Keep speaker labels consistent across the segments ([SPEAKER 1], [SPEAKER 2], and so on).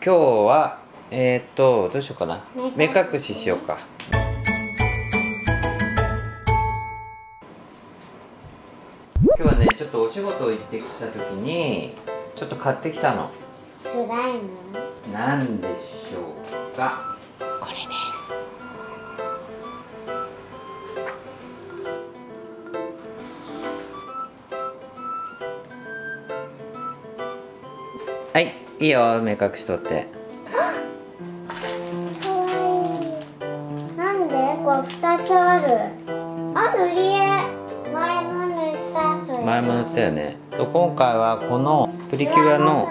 [SPEAKER 1] 今日はえー、っとどうしようかな。目隠ししようか。今日はねちょっとお仕事行ってきた時にちょっと買ってきたの。
[SPEAKER 2] スライム
[SPEAKER 1] 何でしょうか。
[SPEAKER 2] これです。
[SPEAKER 1] はいいいよ目隠しとって。
[SPEAKER 2] かわいい。なんで？これ二つある。あ塗り絵前も塗ったそれ
[SPEAKER 1] 前も塗ったよね。そう今回はこのプリキュアの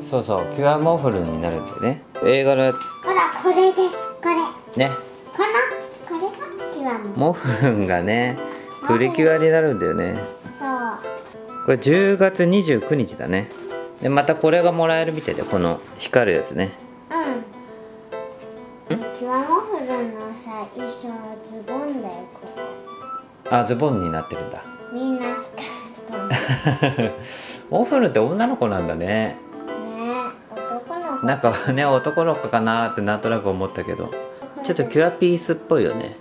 [SPEAKER 1] そうそうキュアモフルになるんだよね。映画のやつ。
[SPEAKER 2] ほらこれです。これ。
[SPEAKER 1] ね。
[SPEAKER 2] このこれがキワモ
[SPEAKER 1] モフルンがねプリキュアになるんだよね。
[SPEAKER 2] そう。
[SPEAKER 1] これ10月29日だねでまたこれがもらえるみたいでこの光るやつね。
[SPEAKER 2] うん。キワモフルのさ衣装ズボンだよここ。
[SPEAKER 1] あズボンになってるんだ。
[SPEAKER 2] みんなスカートね
[SPEAKER 1] モフルンって女の子なんだね。
[SPEAKER 2] 男の子。
[SPEAKER 1] なんかね男の子かなってなんとなく思ったけど。ちょっとキュアピースっぽいよね。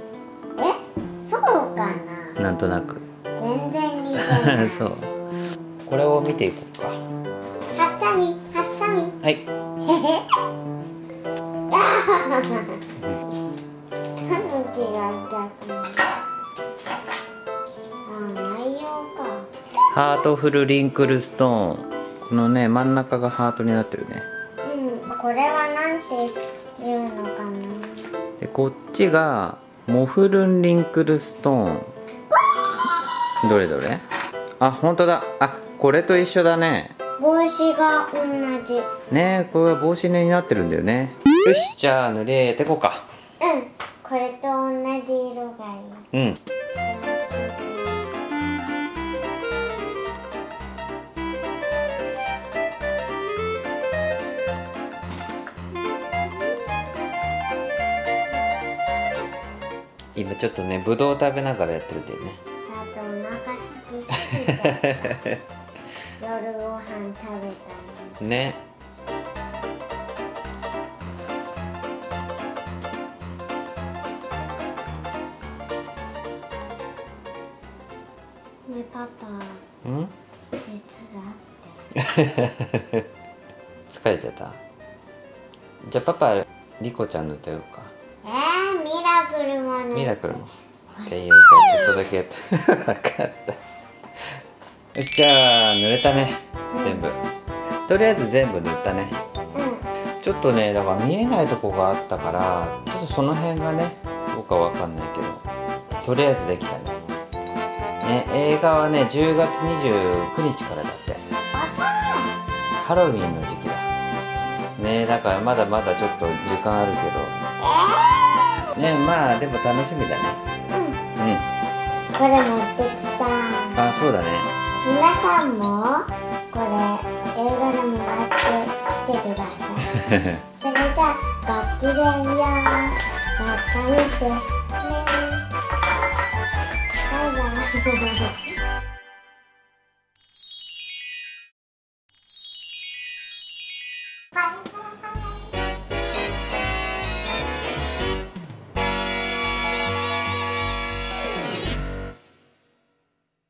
[SPEAKER 2] え？そうかな？
[SPEAKER 1] なんとなく。
[SPEAKER 2] 全然似てない。
[SPEAKER 1] そう。これを見ていこうか。
[SPEAKER 2] ハサミハサミ
[SPEAKER 1] はい。
[SPEAKER 2] へへ。あタヌキが逆にあ内容か。
[SPEAKER 1] ハートフルリンクルストーンこのね真ん中がハートになってるね。
[SPEAKER 2] うんこれはなんていうのかな。
[SPEAKER 1] でこっちがモフルンリンクルストーン。どれどれ？あ本当だ。あこれと一緒だね
[SPEAKER 2] 帽子が同じ。
[SPEAKER 1] ねこれは帽子になってるんだよね。よしじゃあ塗れてこうか。
[SPEAKER 2] うん。これと同じ色がいい。
[SPEAKER 1] うん。今ちょっとねぶどう食べながらやってるんだよね。
[SPEAKER 2] あとお腹すきすぎて 夜ご飯食べたの
[SPEAKER 1] ね。
[SPEAKER 2] ねパパ
[SPEAKER 1] うん？
[SPEAKER 2] 手伝って。
[SPEAKER 1] 疲れちゃった？じゃあパパリコちゃん塗ってようか。
[SPEAKER 2] えー、ミラクルもね。
[SPEAKER 1] ミラクルも。えー、じゃあちょっとだけやって分 かったよしじゃあ塗れたね。全部。とりあえず全部塗ったね。
[SPEAKER 2] うん。
[SPEAKER 1] ちょっとねだから見えないとこがあったからちょっとその辺がねどうかわかんないけどとりあえずできたね。ね映画はね10月29日からだって。
[SPEAKER 2] 遅
[SPEAKER 1] ハロウィンの時期だ。ねだからまだまだちょっと時間あるけど。ねまあでも楽しみだね。
[SPEAKER 2] いうん。
[SPEAKER 1] うん。
[SPEAKER 2] これ持ってきたさんもこれ映画でもらってきてください。それじゃあごきげんよう。また見て。ねバイバイ。